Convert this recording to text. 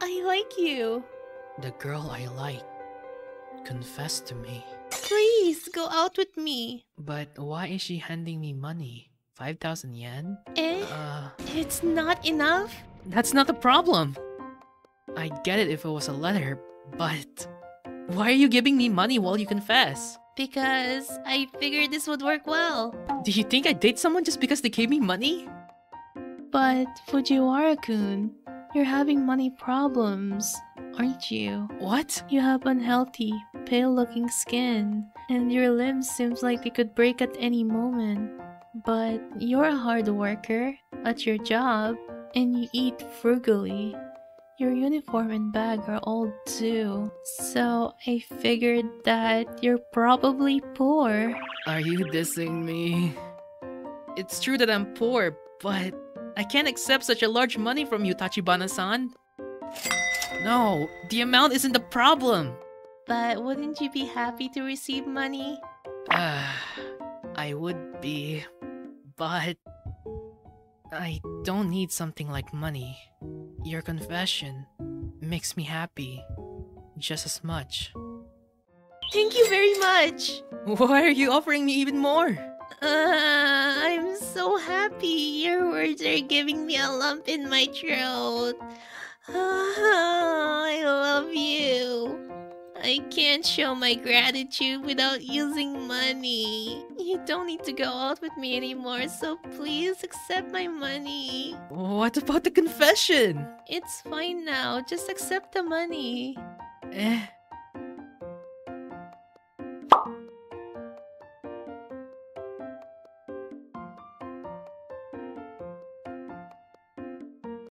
I like you. The girl I like confessed to me. Please go out with me. But why is she handing me money? 5,000 yen? Eh? Uh, It's not enough? that's not the problem. I'd get it if it was a letter, but why are you giving me money while you confess? Because I figured this would work well. Do you think I date someone just because they gave me money? But Fujiwara-kun, you're having money problems, aren't you? What? You have unhealthy, pale-looking skin, and your limbs seems like they could break at any moment. But you're a hard worker at your job, and you eat frugally. Your uniform and bag are old too, so I figured that you're probably poor. Are you dissing me? It's true that I'm poor, but I can't accept such a large money from you, Tachibana-san. No, the amount isn't the problem. But wouldn't you be happy to receive money? Ah, I would be, but I don't need something like money. Your confession makes me happy just as much. Thank you very much! Why are you offering me even more? Uh, I'm so happy. Your words are giving me a lump in my throat. I love you. I can't show my gratitude without using money. You don't need to go out with me anymore, so please accept my money. What about the confession? It's fine now. Just accept the money. Eh,